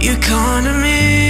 You come to me.